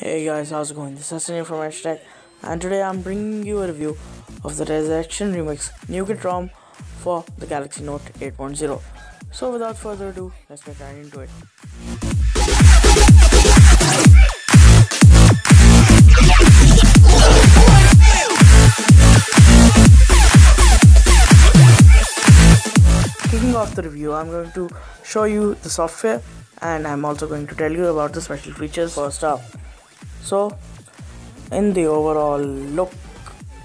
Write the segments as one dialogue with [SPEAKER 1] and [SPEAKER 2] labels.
[SPEAKER 1] Hey guys, how's it going? This is Hassan from H-Tech, and today I'm bringing you a review of the Resurrection Remix Nougat ROM for the Galaxy Note 8.0. So without further ado, let's get right into it. Kicking off the review, I'm going to show you the software and I'm also going to tell you about the special features first up. So, in the overall look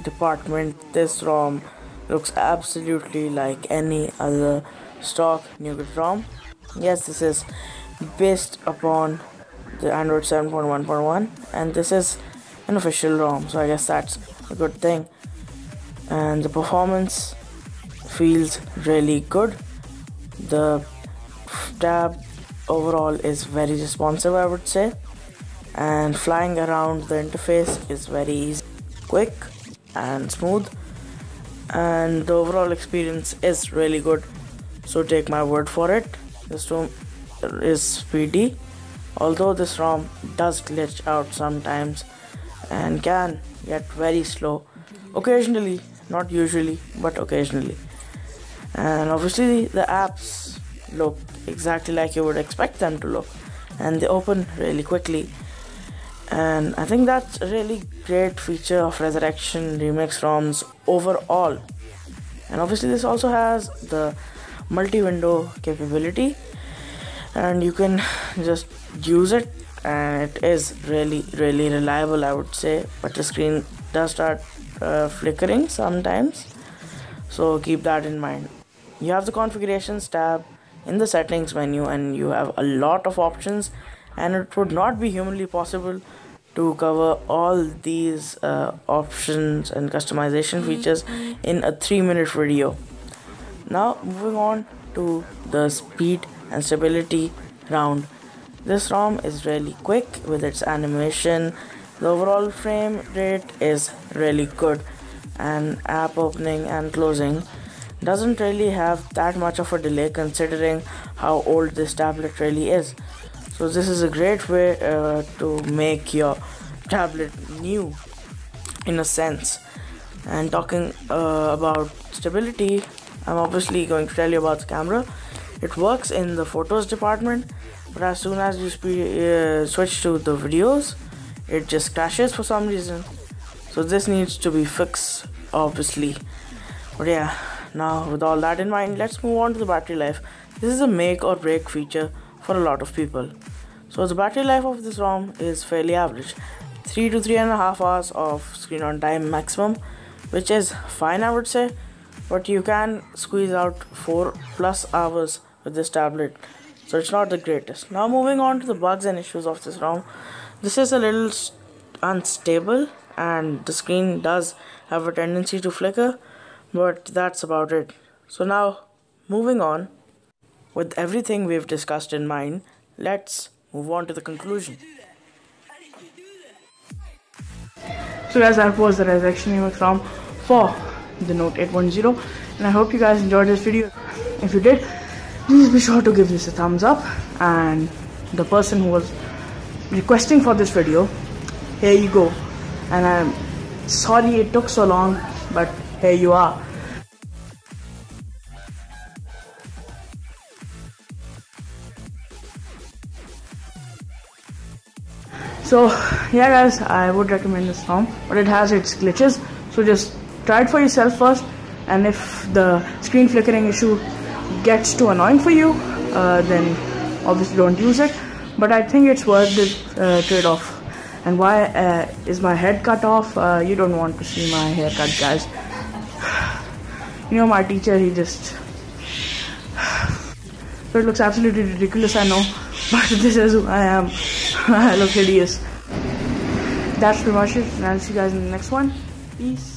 [SPEAKER 1] department, this ROM looks absolutely like any other stock Nougat ROM. Yes, this is based upon the Android 7.1.1 and this is an official ROM, so I guess that's a good thing. And the performance feels really good. The tab overall is very responsive, I would say and flying around the interface is very easy, quick and smooth. And the overall experience is really good. So take my word for it. This ROM is speedy although this ROM does glitch out sometimes and can get very slow. Occasionally not usually but occasionally. And obviously the apps look exactly like you would expect them to look and they open really quickly and I think that's a really great feature of Resurrection Remix ROMs overall. And obviously, this also has the multi window capability, and you can just use it, and it is really, really reliable, I would say. But the screen does start uh, flickering sometimes, so keep that in mind. You have the configurations tab in the settings menu, and you have a lot of options and it would not be humanly possible to cover all these uh, options and customization features in a 3 minute video. Now moving on to the speed and stability round. This ROM is really quick with its animation. The overall frame rate is really good. And app opening and closing doesn't really have that much of a delay considering how old this tablet really is so this is a great way uh, to make your tablet new in a sense. And talking uh, about stability i'm obviously going to tell you about the camera. It works in the photos department but as soon as you uh, switch to the videos it just crashes for some reason. So this needs to be fixed obviously. But yeah now with all that in mind let's move on to the battery life. This is a make or break feature for a lot of people. So the battery life of this ROM is fairly average, 3 to 3 and a half hours of screen on time maximum, which is fine I would say, but you can squeeze out 4 plus hours with this tablet, so it's not the greatest. Now moving on to the bugs and issues of this ROM, this is a little unstable and the screen does have a tendency to flicker, but that's about it. So now moving on with everything we've discussed in mind, let's move on to the conclusion. So guys, that was the Resurrection Remix ROM for the Note 810 and I hope you guys enjoyed this video. If you did, please be sure to give this a thumbs up and the person who was requesting for this video, here you go. And I'm sorry it took so long, but here you are. So yeah guys i would recommend this ROM but it has its glitches. So just try it for yourself first and if the screen flickering issue gets too annoying for you uh, then obviously don't use it. But i think it's worth the uh, trade-off. And why uh, is my head cut off? Uh, you don't want to see my haircut guys. You know my teacher he just so it looks absolutely ridiculous i know but this is who i am I look hideous. That's pretty much it, and I'll see you guys in the next one. Peace.